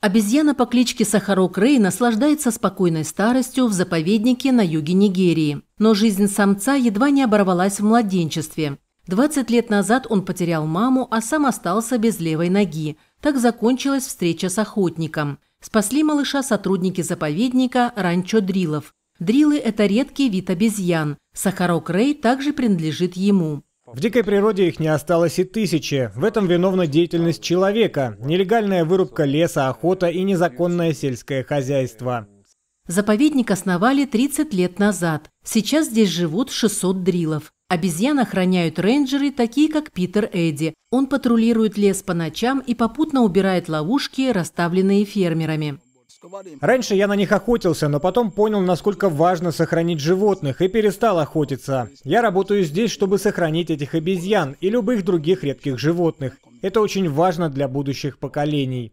Обезьяна по кличке Сахарок Рэй наслаждается спокойной старостью в заповеднике на юге Нигерии. Но жизнь самца едва не оборвалась в младенчестве. 20 лет назад он потерял маму, а сам остался без левой ноги. Так закончилась встреча с охотником. Спасли малыша сотрудники заповедника Ранчо Дрилов. Дрилы – это редкий вид обезьян. Сахарок Рэй также принадлежит ему. В дикой природе их не осталось и тысячи. В этом виновна деятельность человека, нелегальная вырубка леса, охота и незаконное сельское хозяйство. Заповедник основали 30 лет назад. Сейчас здесь живут 600 дрилов. Обезьян охраняют рейнджеры, такие как Питер Эдди. Он патрулирует лес по ночам и попутно убирает ловушки, расставленные фермерами. Раньше я на них охотился, но потом понял, насколько важно сохранить животных и перестал охотиться. Я работаю здесь, чтобы сохранить этих обезьян и любых других редких животных. Это очень важно для будущих поколений.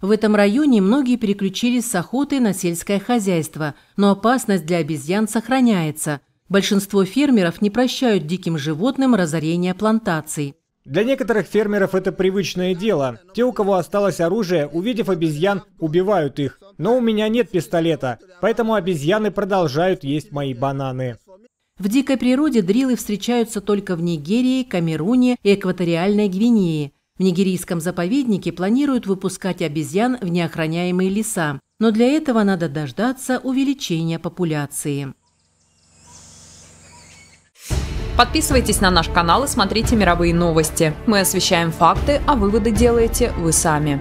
В этом районе многие переключились с охоты на сельское хозяйство, но опасность для обезьян сохраняется. Большинство фермеров не прощают диким животным разорения плантаций. Для некоторых фермеров это привычное дело. Те, у кого осталось оружие, увидев обезьян, убивают их. Но у меня нет пистолета, поэтому обезьяны продолжают есть мои бананы. В дикой природе дрилы встречаются только в Нигерии, Камеруне и экваториальной Гвинее. В нигерийском заповеднике планируют выпускать обезьян в неохраняемые леса, но для этого надо дождаться увеличения популяции. Подписывайтесь на наш канал и смотрите мировые новости. Мы освещаем факты, а выводы делаете вы сами.